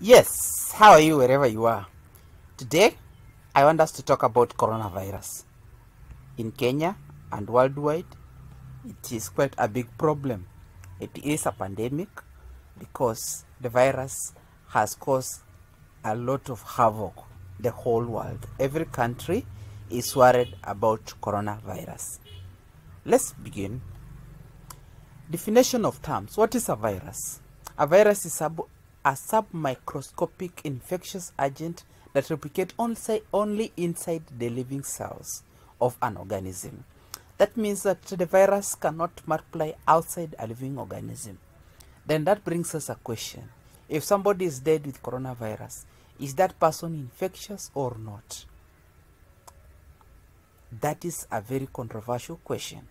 Yes, how are you wherever you are? Today, I want us to talk about coronavirus. In Kenya and worldwide, it is quite a big problem. It is a pandemic because the virus has caused a lot of havoc the whole world. Every country is worried about coronavirus. Let's begin. Definition of terms. What is a virus? A virus is a submicroscopic infectious agent that replicate only, only inside the living cells of an organism. That means that the virus cannot multiply outside a living organism. Then that brings us a question. If somebody is dead with coronavirus, is that person infectious or not? That is a very controversial question.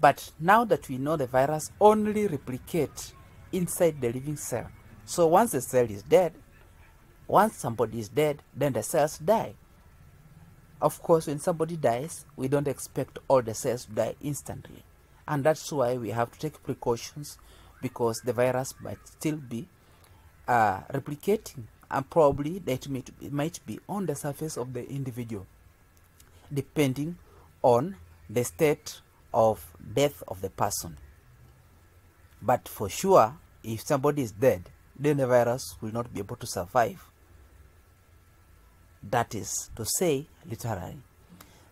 But now that we know the virus only replicates inside the living cell, so once the cell is dead, once somebody is dead, then the cells die. Of course, when somebody dies, we don't expect all the cells to die instantly. And that's why we have to take precautions because the virus might still be uh, replicating and probably that it might be on the surface of the individual depending on the state of death of the person. But for sure, if somebody is dead, then the virus will not be able to survive. That is to say, literally.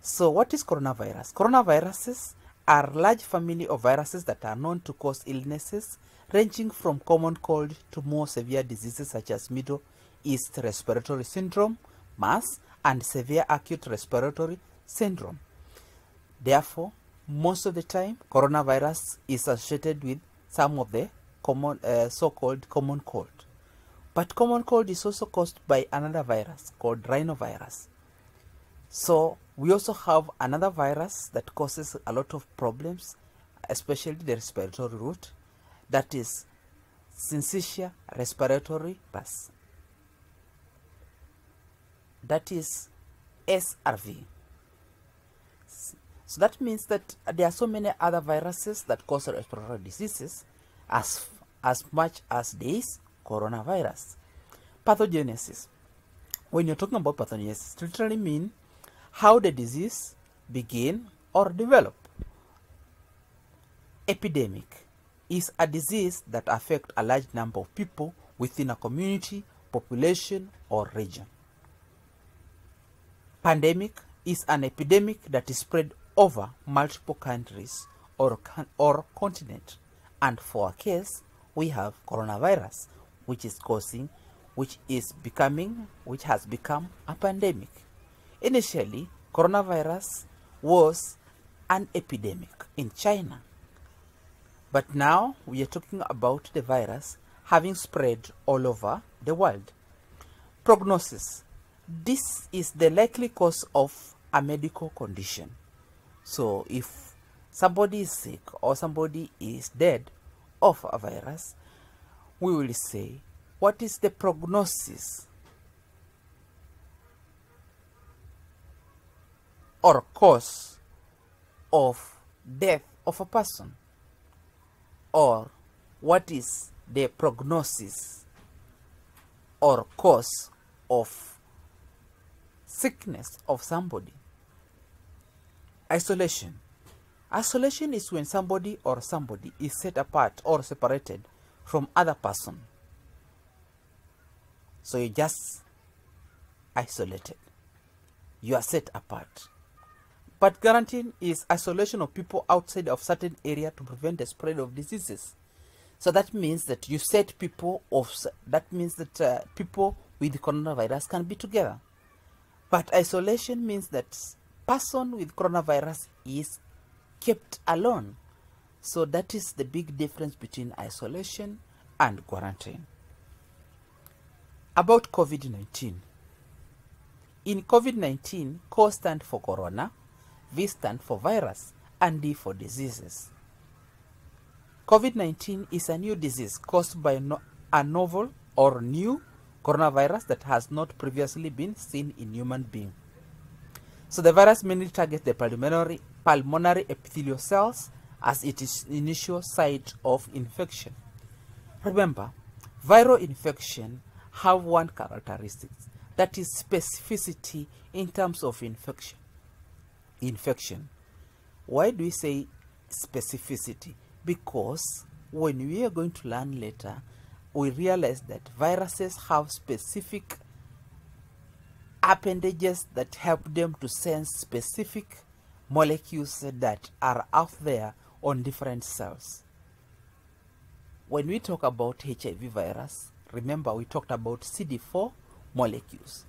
So, what is coronavirus? Coronaviruses are large family of viruses that are known to cause illnesses ranging from common cold to more severe diseases such as Middle East Respiratory Syndrome, MERS, and severe acute respiratory syndrome. Therefore, most of the time, coronavirus is associated with some of the common, uh, so-called common cold. But common cold is also caused by another virus called rhinovirus. So we also have another virus that causes a lot of problems, especially the respiratory route, that is Syncytial respiratory virus. That is SRV. So that means that there are so many other viruses that cause respiratory diseases as, as much as this is coronavirus. Pathogenesis. When you're talking about pathogenesis, it literally mean how the disease begin or develop. Epidemic is a disease that affect a large number of people within a community, population, or region. Pandemic is an epidemic that is spread over multiple countries or, or continent. And for our case, we have coronavirus, which is causing, which is becoming, which has become a pandemic. Initially, coronavirus was an epidemic in China. But now we are talking about the virus having spread all over the world. Prognosis. This is the likely cause of a medical condition. So if somebody is sick or somebody is dead of a virus, we will say, what is the prognosis or cause of death of a person? Or what is the prognosis or cause of sickness of somebody? Isolation. Isolation is when somebody or somebody is set apart or separated from other person. So you just isolated. You are set apart. But quarantine is isolation of people outside of certain area to prevent the spread of diseases. So that means that you set people of that means that uh, people with coronavirus can be together. But isolation means that person with coronavirus is kept alone. So that is the big difference between isolation and quarantine. About COVID 19. In COVID 19, CO stand for corona, V stand for virus, and D for diseases. COVID 19 is a new disease caused by no, a novel or new coronavirus that has not previously been seen in human being. So the virus mainly targets the pulmonary, pulmonary epithelial cells as it is initial site of infection. Remember, viral infection have one characteristic that is specificity in terms of infection. Infection. Why do we say specificity? Because when we are going to learn later, we realize that viruses have specific appendages that help them to sense specific molecules that are out there on different cells. When we talk about HIV virus, remember we talked about CD4 molecules.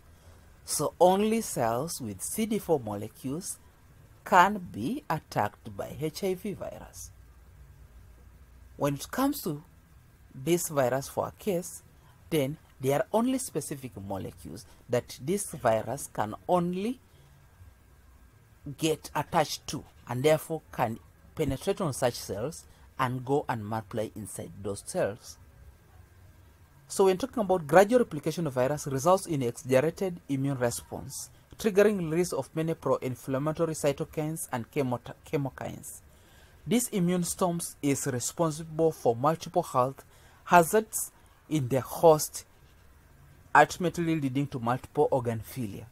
So only cells with CD4 molecules can be attacked by HIV virus. When it comes to this virus for a case, then there are only specific molecules that this virus can only get attached to and therefore can penetrate on such cells and go and multiply inside those cells. So when talking about gradual replication of virus results in exaggerated immune response, triggering release of many pro-inflammatory cytokines and chemokines. This immune storms is responsible for multiple health hazards in the host, ultimately leading to multiple organ failure.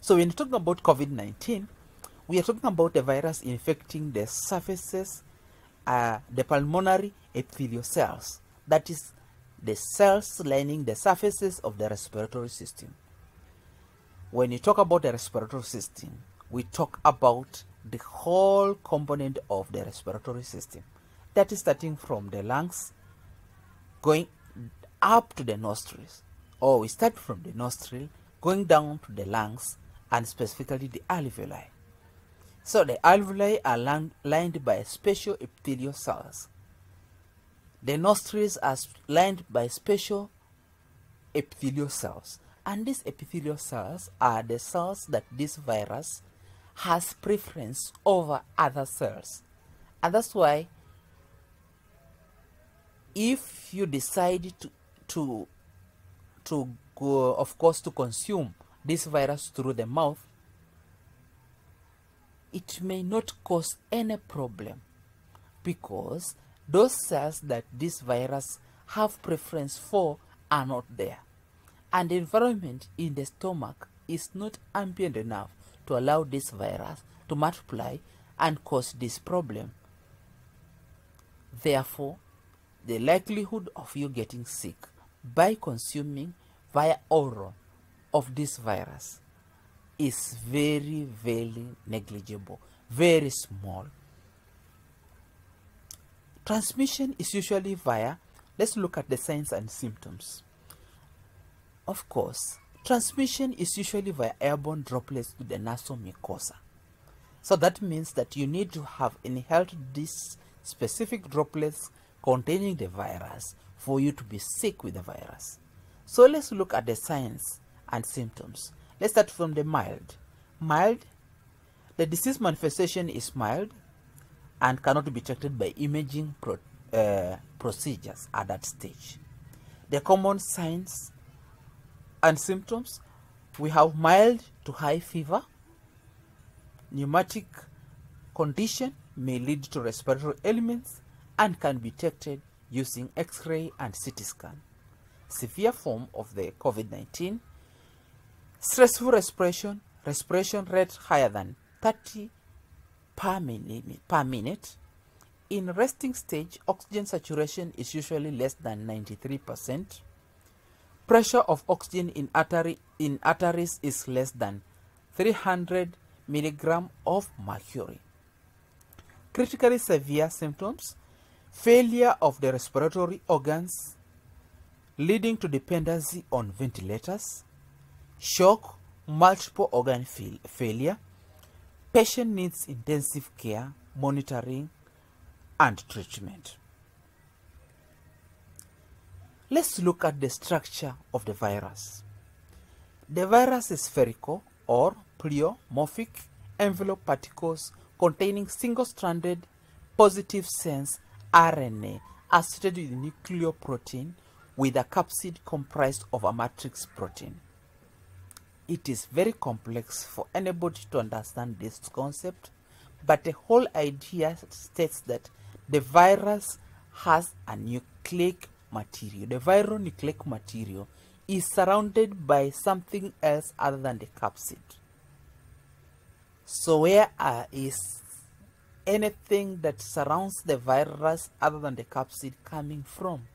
So when you talking about COVID-19, we are talking about a virus infecting the surfaces, uh, the pulmonary epithelial cells. That is the cells lining the surfaces of the respiratory system. When you talk about the respiratory system, we talk about the whole component of the respiratory system. That is starting from the lungs, going up to the nostrils. Or we start from the nostril, going down to the lungs, and specifically the alveoli. So the alveoli are lined by special epithelial cells the nostrils are lined by special epithelial cells. And these epithelial cells are the cells that this virus has preference over other cells. And that's why if you decide to, to, to go, of course, to consume this virus through the mouth, it may not cause any problem because those cells that this virus have preference for are not there. And the environment in the stomach is not ambient enough to allow this virus to multiply and cause this problem. Therefore, the likelihood of you getting sick by consuming via oral of this virus is very, very negligible, very small. Transmission is usually via, let's look at the signs and symptoms. Of course, transmission is usually via airborne droplets to the nasal mucosa. So that means that you need to have inhaled these specific droplets containing the virus for you to be sick with the virus. So let's look at the signs and symptoms. Let's start from the mild. Mild, the disease manifestation is mild and cannot be detected by imaging pro uh, procedures at that stage. The common signs and symptoms we have mild to high fever, pneumonic condition may lead to respiratory ailments and can be detected using X-ray and CT scan. Severe form of the COVID-19, stressful respiration, respiration rate higher than 30 per minute, per minute. In resting stage, oxygen saturation is usually less than 93%. Pressure of oxygen in, artery, in arteries is less than 300 milligram of mercury. Critically severe symptoms, failure of the respiratory organs leading to dependency on ventilators, shock, multiple organ fail failure, Patient needs intensive care, monitoring, and treatment. Let's look at the structure of the virus. The virus is spherical or pleomorphic envelope particles containing single-stranded positive sense RNA associated with nucleoprotein with a capsid comprised of a matrix protein it is very complex for anybody to understand this concept, but the whole idea states that the virus has a nucleic material, the viral nucleic material, is surrounded by something else other than the capsid. So where is anything that surrounds the virus other than the capsid coming from?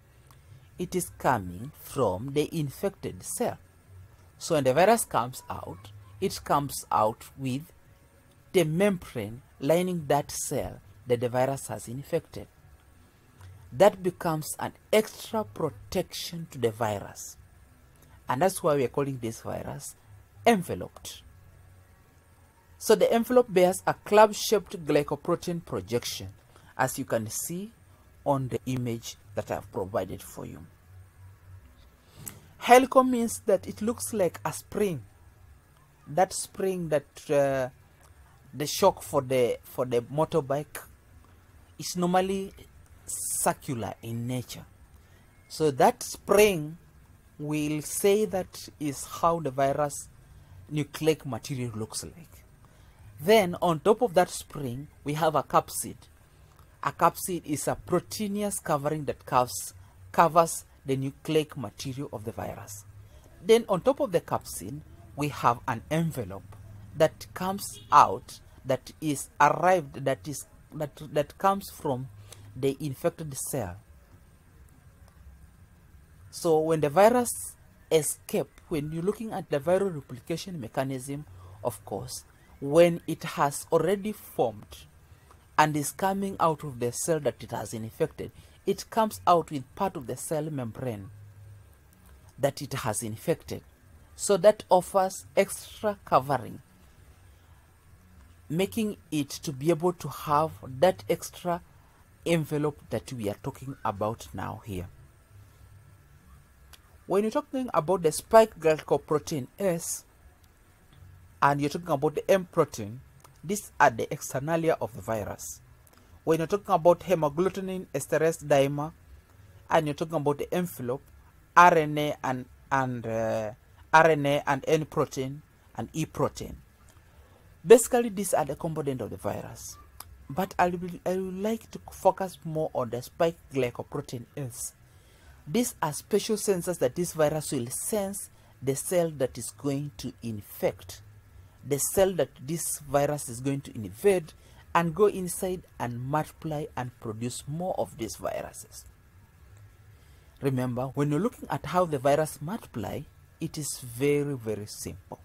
It is coming from the infected cell. So when the virus comes out, it comes out with the membrane lining that cell that the virus has infected. That becomes an extra protection to the virus. And that's why we're calling this virus enveloped. So the envelope bears a club-shaped glycoprotein projection, as you can see on the image that I've provided for you. Helical means that it looks like a spring. That spring that uh, the shock for the for the motorbike is normally circular in nature. So that spring will say that is how the virus nucleic material looks like. Then on top of that spring, we have a capsid. A capsid is a proteinous covering that covers, covers the nucleic material of the virus. Then on top of the capsid, we have an envelope that comes out that is arrived that is that that comes from the infected cell. So when the virus escape, when you're looking at the viral replication mechanism, of course, when it has already formed and is coming out of the cell that it has infected, it comes out with part of the cell membrane that it has infected. So that offers extra covering, making it to be able to have that extra envelope that we are talking about now here. When you're talking about the spike glycoprotein S, and you're talking about the M protein, these are the externalia of the virus. When you're talking about hemagglutinin esterase dimer, and you're talking about the envelope, RNA and and uh, RNA and N protein and E protein. Basically, these are the component of the virus. But I I would like to focus more on the spike glycoprotein S. These are special sensors that this virus will sense the cell that is going to infect, the cell that this virus is going to invade and go inside and multiply and produce more of these viruses. Remember, when you're looking at how the virus multiply, it is very, very simple.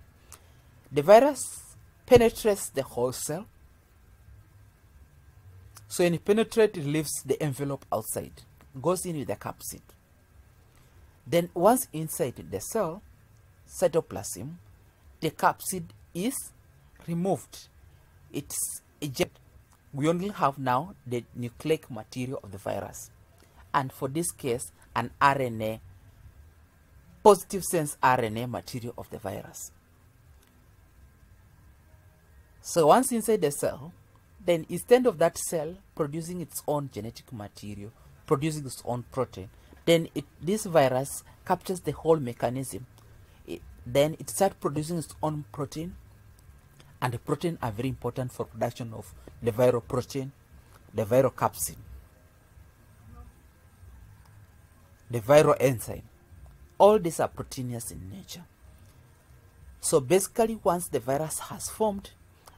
The virus penetrates the whole cell. So when it penetrates, it leaves the envelope outside, goes in with the capsid. Then once inside the cell, cytoplasm, the capsid is removed. It's ejected. We only have now the nucleic material of the virus. And for this case, an RNA, positive sense RNA material of the virus. So once inside the cell, then instead of that cell producing its own genetic material, producing its own protein, then it, this virus captures the whole mechanism. It, then it starts producing its own protein, and the protein are very important for production of the viral protein, the viral capsid, the viral enzyme. All these are proteinous in nature. So basically, once the virus has formed,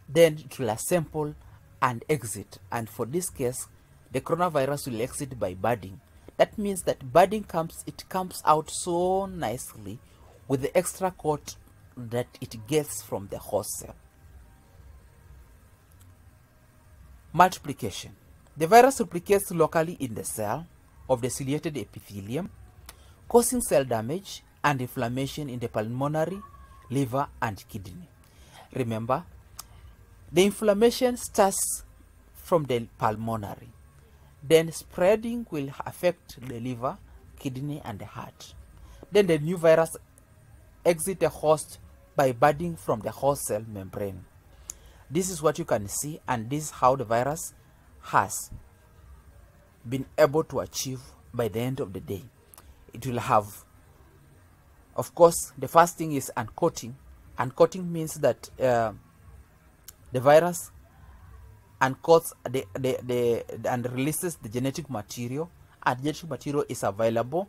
then it will assemble and exit. And for this case, the coronavirus will exit by budding. That means that budding comes, it comes out so nicely with the extra coat that it gets from the host cell. Multiplication. The virus replicates locally in the cell of the ciliated epithelium, causing cell damage and inflammation in the pulmonary, liver, and kidney. Remember, the inflammation starts from the pulmonary. Then spreading will affect the liver, kidney, and the heart. Then the new virus exits the host by budding from the host cell membrane. This is what you can see, and this is how the virus has been able to achieve by the end of the day. It will have, of course, the first thing is uncoating. Uncoating means that uh, the virus uncoats the, the, the, and releases the genetic material and genetic material is available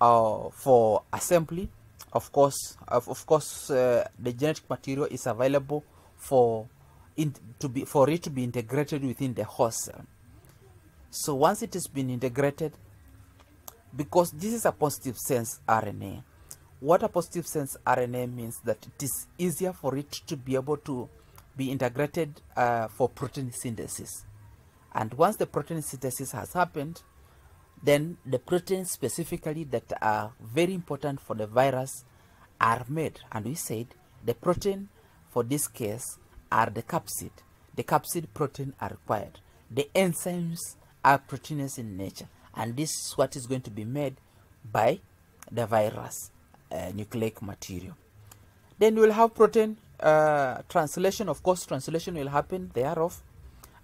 uh, for assembly of course of, of course uh, the genetic material is available for in, to be for it to be integrated within the host cell so once it has been integrated because this is a positive sense RNA what a positive sense RNA means that it is easier for it to be able to be integrated uh, for protein synthesis. And once the protein synthesis has happened then the proteins specifically that are very important for the virus are made. And we said the protein for this case are the capsid. The capsid protein are required. The enzymes are proteinous in nature and this is what is going to be made by the virus uh, nucleic material. Then we'll have protein uh, translation. Of course translation will happen thereof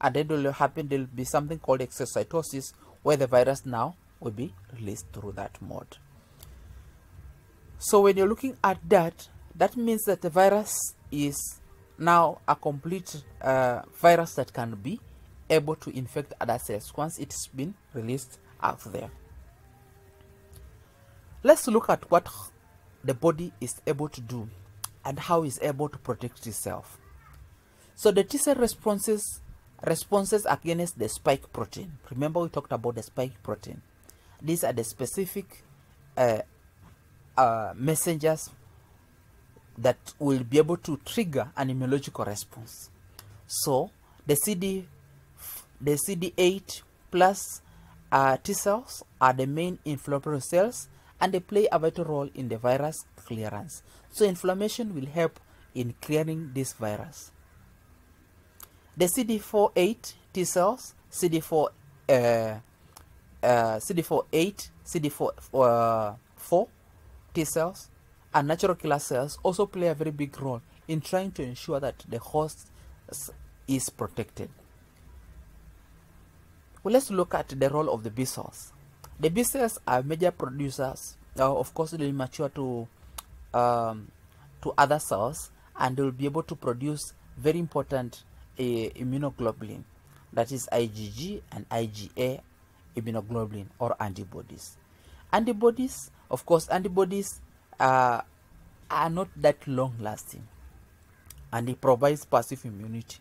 and then will happen there will be something called exocytosis where the virus now will be released through that mode. So when you're looking at that that means that the virus is now a complete uh, virus that can be able to infect other cells once it's been released out there. Let's look at what the body is able to do and how it's able to protect itself. So the T cell responses responses against the spike protein. Remember we talked about the spike protein. These are the specific uh, uh, messengers that will be able to trigger an immunological response. So the CD, the CD8 plus uh, T cells are the main inflammatory cells and they play a vital role in the virus clearance. So inflammation will help in clearing this virus. The CD4-8 T cells, CD4, uh, uh, CD4-8, CD4 uh, 4 T cells and natural killer cells also play a very big role in trying to ensure that the host is protected. Well, let's look at the role of the B cells. The B cells are major producers. Uh, of course, they mature to um, to other cells, and they will be able to produce very important uh, immunoglobulin, that is IgG and IgA immunoglobulin or antibodies. Antibodies, of course, antibodies uh, are not that long lasting. And it provides passive immunity.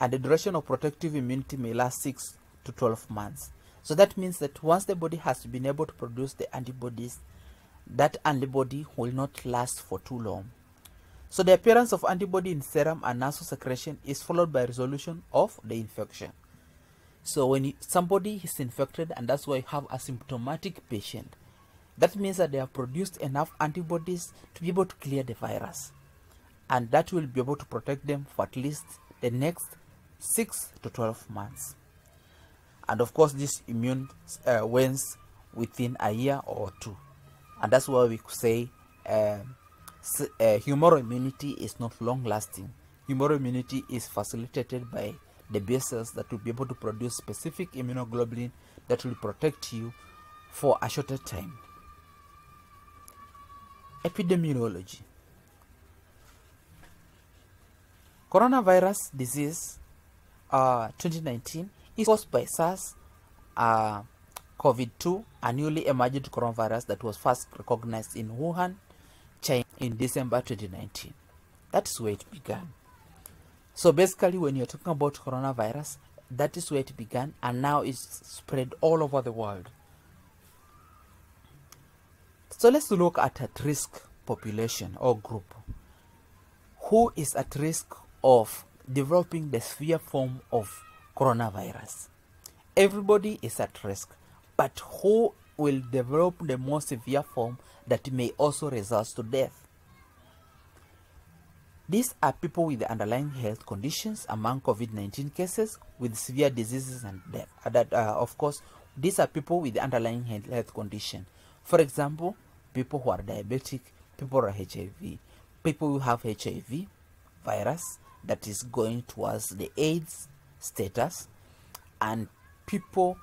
And the duration of protective immunity may last 6 to 12 months. So that means that once the body has been able to produce the antibodies that antibody will not last for too long. So the appearance of antibody in serum and nasal secretion is followed by resolution of the infection. So when somebody is infected and that's why you have a symptomatic patient that means that they have produced enough antibodies to be able to clear the virus. And that will be able to protect them for at least the next 6 to 12 months. And of course, this immune uh, wanes within a year or two. And that's why we say uh, uh, humoral immunity is not long lasting. Humoral immunity is facilitated by the B cells that will be able to produce specific immunoglobulin that will protect you for a shorter time. Epidemiology Coronavirus disease uh, 2019 is caused by SARS uh, COVID-2, a newly emerged coronavirus that was first recognized in Wuhan, China in December 2019. That's where it began. So basically, when you're talking about coronavirus, that is where it began and now it's spread all over the world. So let's look at at risk population or group. Who is at risk of developing the severe form of coronavirus? Everybody is at risk, but who will develop the more severe form that may also result to death? These are people with underlying health conditions among COVID-19 cases with severe diseases and death. That, uh, of course, these are people with underlying health condition. For example, people who are diabetic, people who are HIV, people who have HIV virus that is going towards the AIDS status, and people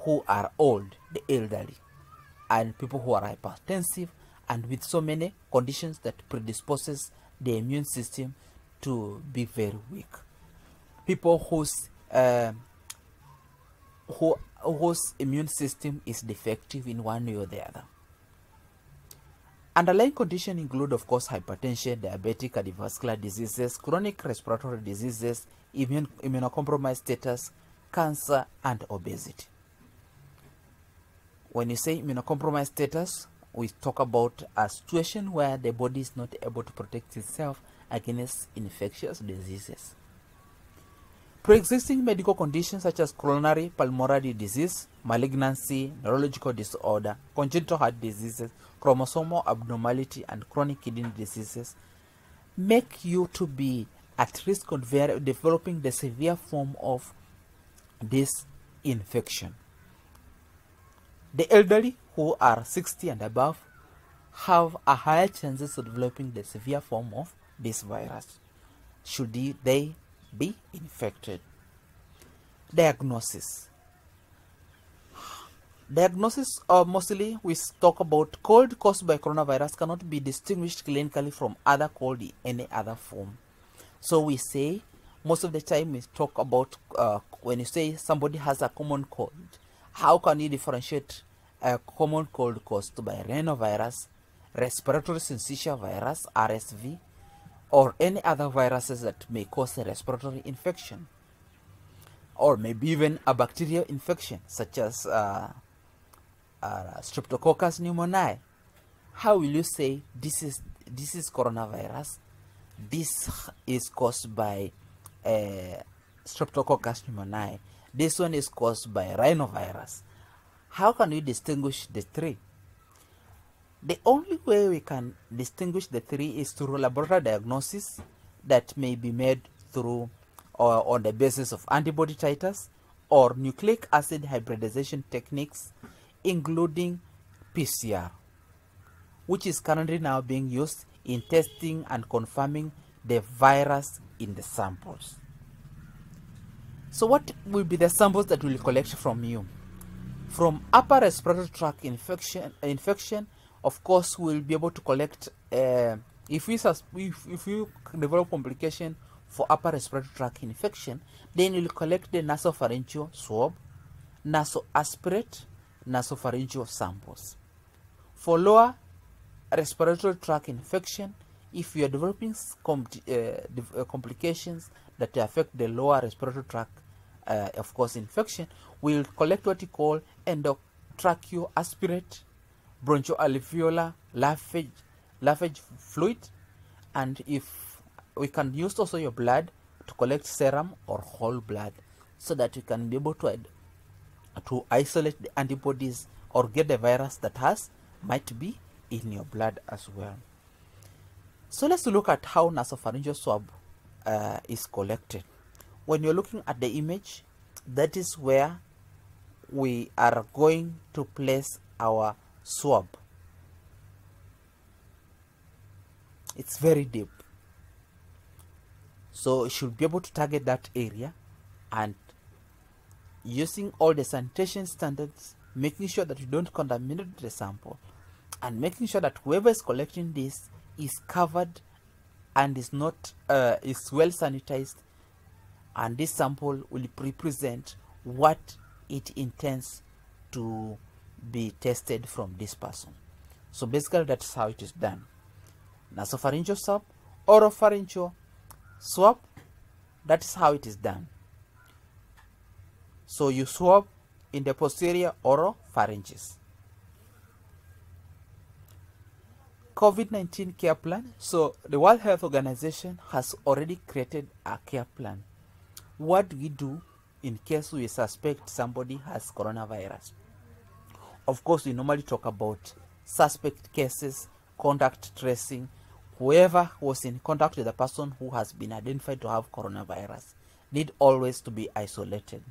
who are old, the elderly, and people who are hypertensive, and with so many conditions that predisposes the immune system to be very weak. People whose uh, who, whose immune system is defective in one way or the other. Underlying conditions include, of course, hypertension, diabetic, cardiovascular diseases, chronic respiratory diseases, immune, immunocompromised status, cancer, and obesity. When you say immunocompromised status, we talk about a situation where the body is not able to protect itself against infectious diseases. Pre-existing medical conditions such as coronary pulmonary disease, malignancy, neurological disorder, congenital heart diseases, chromosomal abnormality, and chronic kidney diseases make you to be at risk of developing the severe form of this infection. The elderly who are 60 and above have a higher chances of developing the severe form of this virus should they be infected. Diagnosis. Diagnosis, uh, mostly we talk about cold caused by coronavirus cannot be distinguished clinically from other cold in any other form. So we say, most of the time we talk about uh, when you say somebody has a common cold, how can you differentiate a common cold caused by rhinovirus, respiratory syncytial virus, RSV, or any other viruses that may cause a respiratory infection or maybe even a bacterial infection such as uh, uh, streptococcus pneumoniae. How will you say this is this is coronavirus? This is caused by uh, streptococcus pneumoniae. This one is caused by rhinovirus. How can we distinguish the three the only way we can distinguish the three is through laboratory diagnosis that may be made through or on the basis of antibody titers or nucleic acid hybridization techniques including PCR which is currently now being used in testing and confirming the virus in the samples. So what will be the samples that we'll collect from you? From upper respiratory tract infection, infection of course we'll be able to collect uh, if we if, if you develop complication for upper respiratory tract infection then you'll collect the nasopharyngeal swab nasoaspirate nasopharyngeal samples. For lower respiratory tract infection if you are developing com uh, uh, complications that affect the lower respiratory tract uh, of course infection we'll collect what we call endotracheal aspirate bronchoalveolar lavage, lavage fluid and if we can use also your blood to collect serum or whole blood so that you can be able to to isolate the antibodies or get the virus that has might be in your blood as well. So let's look at how nasopharyngeal swab uh, is collected. When you're looking at the image, that is where we are going to place our swab. It's very deep. So you should be able to target that area and using all the sanitation standards, making sure that you don't contaminate the sample and making sure that whoever is collecting this is covered and is not uh, is well sanitized and this sample will represent what it intends to be tested from this person. So basically that's how it is done. Nasopharyngeal swab, oropharyngeal swab, that is how it is done. So you swab in the posterior oropharynges. COVID-19 care plan. So the World Health Organization has already created a care plan. What do we do in case we suspect somebody has coronavirus? Of course, we normally talk about suspect cases, contact tracing, whoever was in contact with a person who has been identified to have coronavirus need always to be isolated.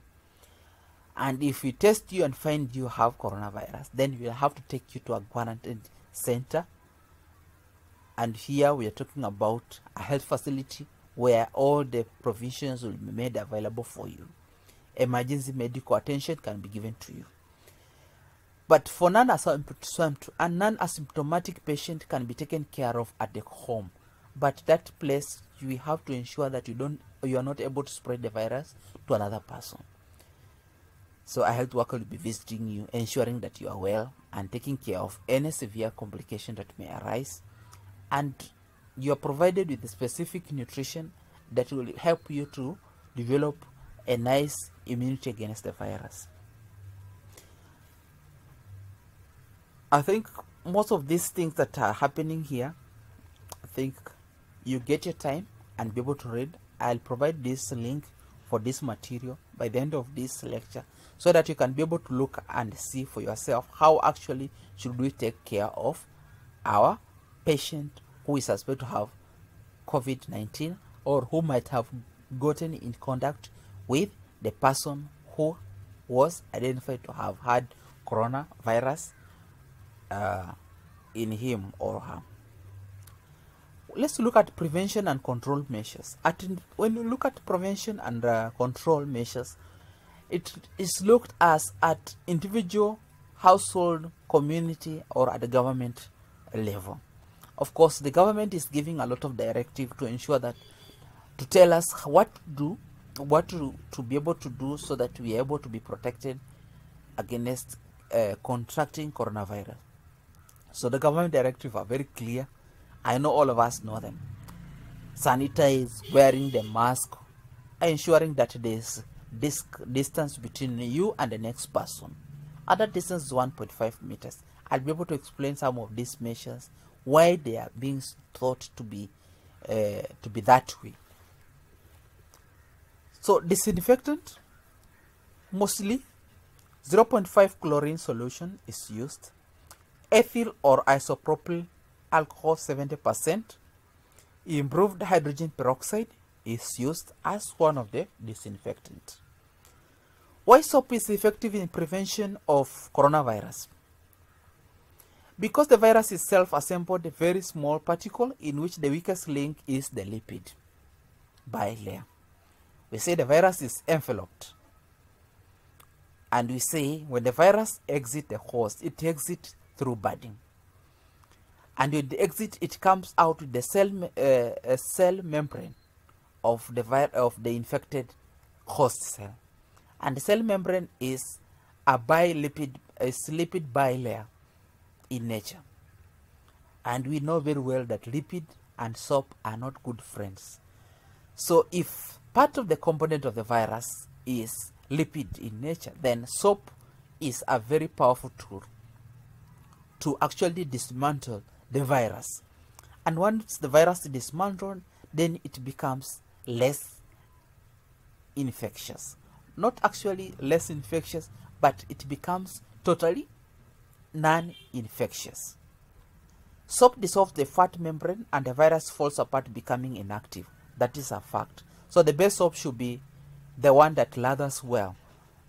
And if we test you and find you have coronavirus, then we'll have to take you to a quarantine center. And here we are talking about a health facility where all the provisions will be made available for you. Emergency medical attention can be given to you. But for non-asymptomatic, a patient can be taken care of at the home. But that place, you have to ensure that you don't, you are not able to spread the virus to another person. So a health worker will be visiting you, ensuring that you are well and taking care of any severe complication that may arise. And you are provided with specific nutrition that will help you to develop a nice immunity against the virus. I think most of these things that are happening here, I think you get your time and be able to read. I'll provide this link for this material by the end of this lecture so that you can be able to look and see for yourself how actually should we take care of our patient who is suspected to have COVID-19 or who might have gotten in contact with the person who was identified to have had coronavirus uh, in him or her. Let's look at prevention and control measures. At, when you look at prevention and uh, control measures, it is looked as at individual, household, community, or at the government level. Of course, the government is giving a lot of directive to ensure that to tell us what to do, what to, to be able to do so that we are able to be protected against uh, contracting coronavirus. So the government directive are very clear. I know all of us know them. Sanitize, wearing the mask, ensuring that there's this distance between you and the next person. Other distance is 1.5 meters. I'll be able to explain some of these measures, why they are being thought to be uh, to be that way. So disinfectant, mostly 0.5 chlorine solution is used ethyl or isopropyl alcohol 70%. Improved hydrogen peroxide is used as one of the disinfectants. Why soap is effective in prevention of coronavirus? Because the virus is self-assembled a very small particle in which the weakest link is the lipid bilayer. We say the virus is enveloped. And we say when the virus exits the host, it exits through budding. And with the exit, it comes out with the cell, uh, cell membrane of the, of the infected host cell. And the cell membrane is a bilipid, a lipid bilayer in nature. And we know very well that lipid and soap are not good friends. So if part of the component of the virus is lipid in nature, then soap is a very powerful tool to actually dismantle the virus. And once the virus is dismantled, then it becomes less infectious. Not actually less infectious, but it becomes totally non-infectious. Soap dissolves the fat membrane and the virus falls apart becoming inactive. That is a fact. So the best soap should be the one that lathers well.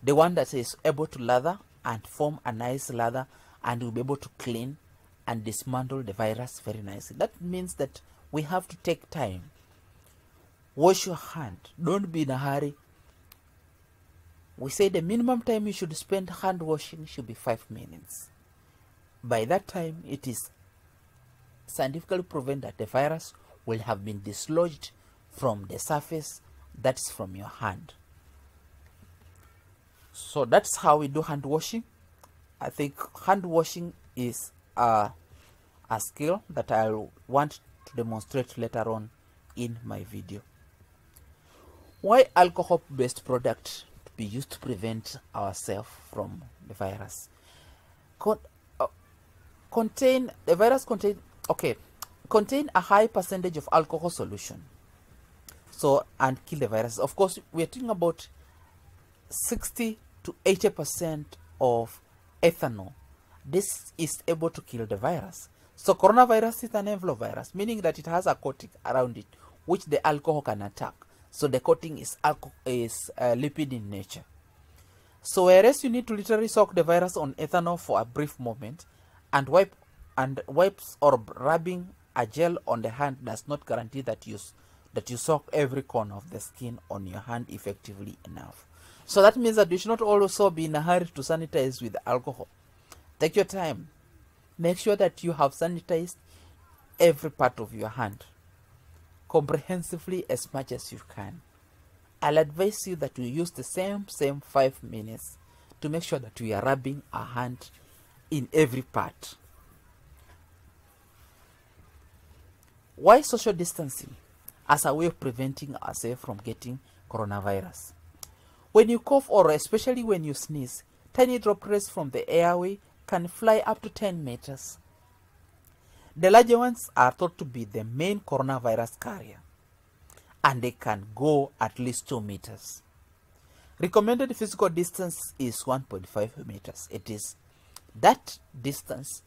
The one that is able to lather and form a nice lather and we'll be able to clean and dismantle the virus very nicely. That means that we have to take time. Wash your hand. Don't be in a hurry. We say the minimum time you should spend hand washing should be five minutes. By that time, it is scientifically proven that the virus will have been dislodged from the surface that's from your hand. So that's how we do hand washing. I think hand washing is a, a skill that I want to demonstrate later on in my video. Why alcohol based product to be used to prevent ourselves from the virus? Con uh, contain the virus contain okay contain a high percentage of alcohol solution so and kill the virus of course we're talking about 60 to 80 percent of ethanol. This is able to kill the virus. So coronavirus is an envelope virus, meaning that it has a coating around it, which the alcohol can attack. So the coating is, is uh, lipid in nature. So whereas you need to literally soak the virus on ethanol for a brief moment, and wipe and wipes or rubbing a gel on the hand does not guarantee that you that you soak every corner of the skin on your hand effectively enough. So that means that you should not also be in a hurry to sanitize with alcohol. Take your time. Make sure that you have sanitized every part of your hand comprehensively as much as you can. I'll advise you that you use the same same 5 minutes. to make sure that we are rubbing our hand in every part. Why social distancing? As a way of preventing ourselves from getting coronavirus. When you cough or especially when you sneeze, tiny droplets from the airway can fly up to 10 meters. The larger ones are thought to be the main coronavirus carrier and they can go at least 2 meters. Recommended physical distance is 1.5 meters. It is that distance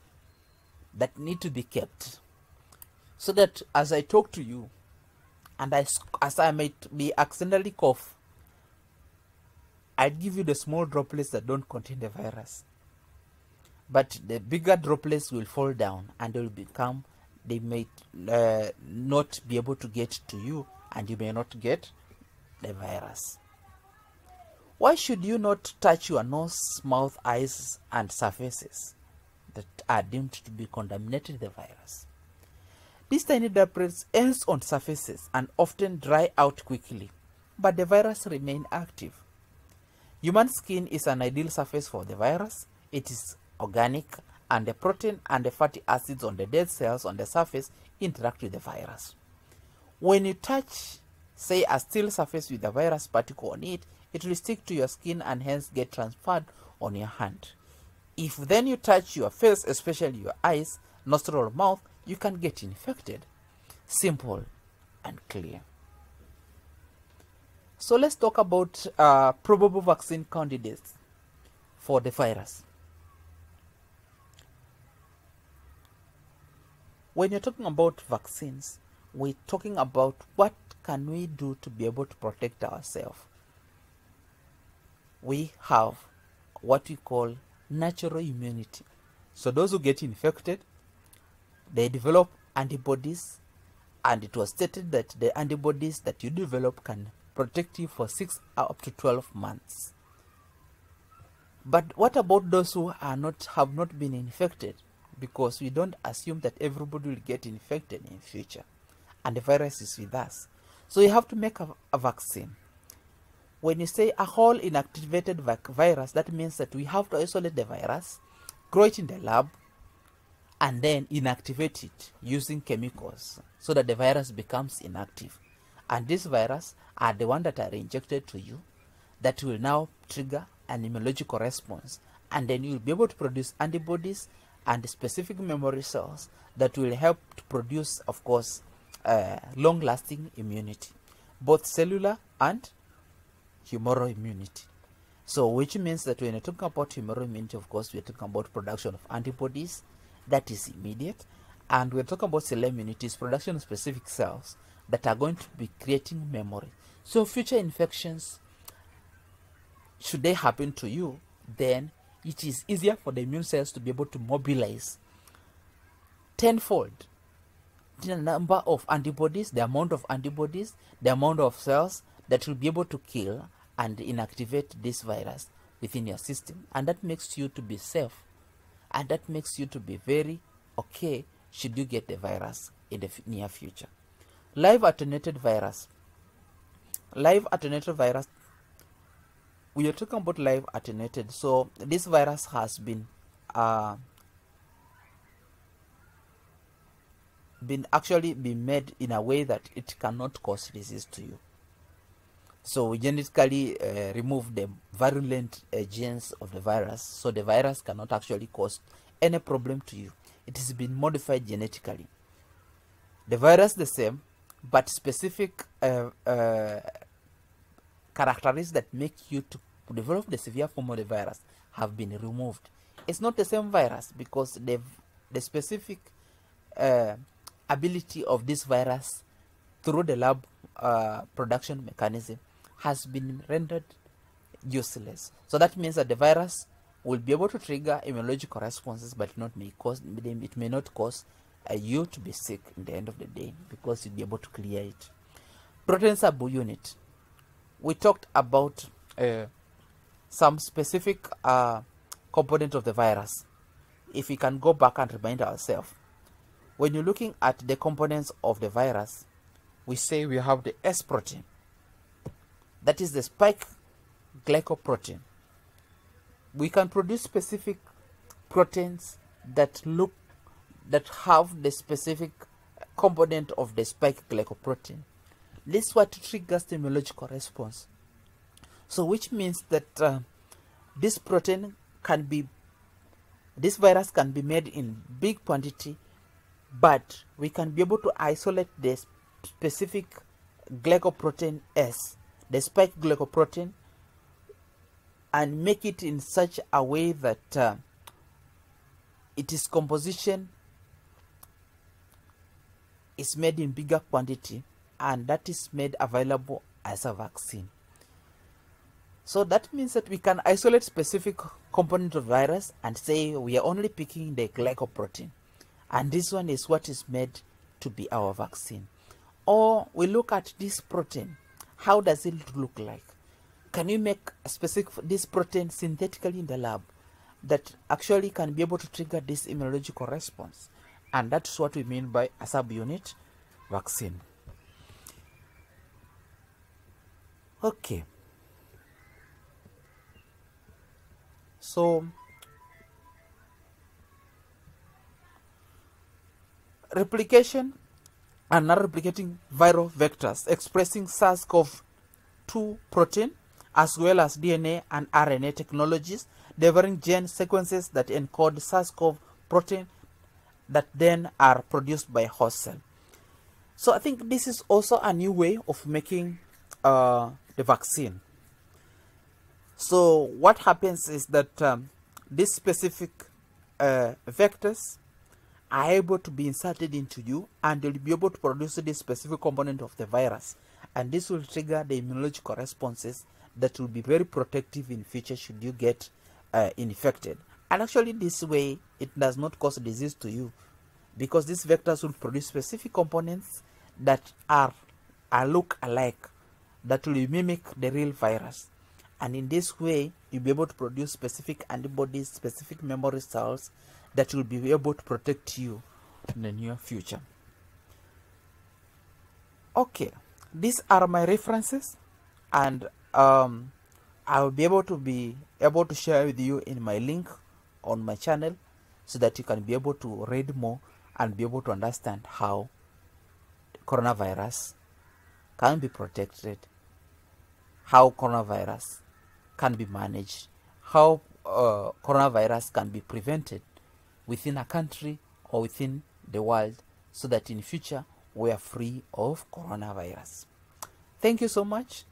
that need to be kept so that as I talk to you and I, as I might be accidentally cough, I give you the small droplets that don't contain the virus. But the bigger droplets will fall down and they will become, they may uh, not be able to get to you and you may not get the virus. Why should you not touch your nose, mouth, eyes, and surfaces that are deemed to be contaminated with the virus? These tiny droplets ends on surfaces and often dry out quickly, but the virus remain active. Human skin is an ideal surface for the virus. It is organic and the protein and the fatty acids on the dead cells on the surface interact with the virus. When you touch, say, a steel surface with a virus particle on it, it will stick to your skin and hence get transferred on your hand. If then you touch your face, especially your eyes, nostril or mouth, you can get infected. Simple and clear. So let's talk about uh, probable vaccine candidates for the virus. When you're talking about vaccines, we're talking about what can we do to be able to protect ourselves. We have what we call natural immunity. So those who get infected, they develop antibodies, and it was stated that the antibodies that you develop can protect you for 6 uh, up to 12 months. But what about those who are not have not been infected? Because we don't assume that everybody will get infected in future, and the virus is with us. So you have to make a, a vaccine. When you say a whole inactivated virus, that means that we have to isolate the virus, grow it in the lab, and then inactivate it using chemicals so that the virus becomes inactive. And this virus are the one that are injected to you that will now trigger an immunological response. And then you'll be able to produce antibodies and specific memory cells that will help to produce, of course, uh, long-lasting immunity, both cellular and humoral immunity. So, which means that when you talk about humoral immunity, of course, we're talking about production of antibodies that is immediate, and we're talking about cellular immunity, is production of specific cells that are going to be creating memory. So, future infections, should they happen to you, then it is easier for the immune cells to be able to mobilize tenfold the number of antibodies, the amount of antibodies, the amount of cells that will be able to kill and inactivate this virus within your system. And that makes you to be safe. And that makes you to be very okay should you get the virus in the near future. Live attenuated virus. Live attenuated virus. We are talking about live attenuated. So this virus has been uh, been actually been made in a way that it cannot cause disease to you. So we genetically uh, remove the virulent uh, genes of the virus, so the virus cannot actually cause any problem to you. It has been modified genetically. The virus the same, but specific uh, uh characteristics that make you to develop the severe form of the virus have been removed. It's not the same virus because the the specific uh, ability of this virus through the lab uh, production mechanism has been rendered useless. So that means that the virus will be able to trigger immunological responses, but not may cause it may not cause you to be sick in the end of the day because you'll be able to clear it. Protein subunit. We talked about uh, some specific uh, component of the virus. If we can go back and remind ourselves, when you're looking at the components of the virus, we say we have the S protein. That is the spike glycoprotein. we can produce specific proteins that look that have the specific component of the spike glycoprotein. This is what triggers the immunological response. So, which means that uh, this protein can be, this virus can be made in big quantity, but we can be able to isolate the specific glycoprotein S, the spike glycoprotein, and make it in such a way that uh, its composition is made in bigger quantity and that is made available as a vaccine. So that means that we can isolate specific component of virus and say we are only picking the glycoprotein and this one is what is made to be our vaccine. Or we look at this protein, how does it look like? Can you make a specific this protein synthetically in the lab that actually can be able to trigger this immunological response? And that's what we mean by a subunit vaccine. Okay. So, replication and non-replicating viral vectors expressing SARS-CoV-2 protein as well as DNA and RNA technologies delivering gene sequences that encode SARS-CoV protein that then are produced by host cell. So I think this is also a new way of making uh, the vaccine. So what happens is that um, these specific uh, vectors are able to be inserted into you and they'll be able to produce this specific component of the virus and this will trigger the immunological responses that will be very protective in future should you get uh, infected and actually this way it does not cause disease to you. Because these vectors will produce specific components that are, are look alike that will mimic the real virus. And in this way you'll be able to produce specific antibodies specific memory cells that will be able to protect you in the near future. Okay these are my references. And um, I will be able to be able to share with you in my link on my channel so that you can be able to read more and be able to understand how coronavirus can be protected, how coronavirus can be managed, how uh, coronavirus can be prevented within a country or within the world so that in future we are free of coronavirus. Thank you so much.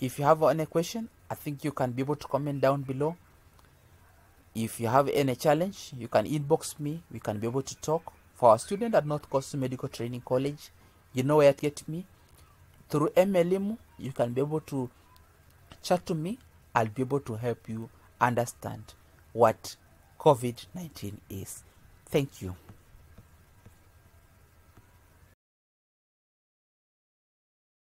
If you have any question, I think you can be able to comment down below. If you have any challenge, you can inbox me. We can be able to talk. For our student at North Coast Medical Training College, you know where to get me. Through MLM, you can be able to chat to me. I'll be able to help you understand what COVID 19 is. Thank you.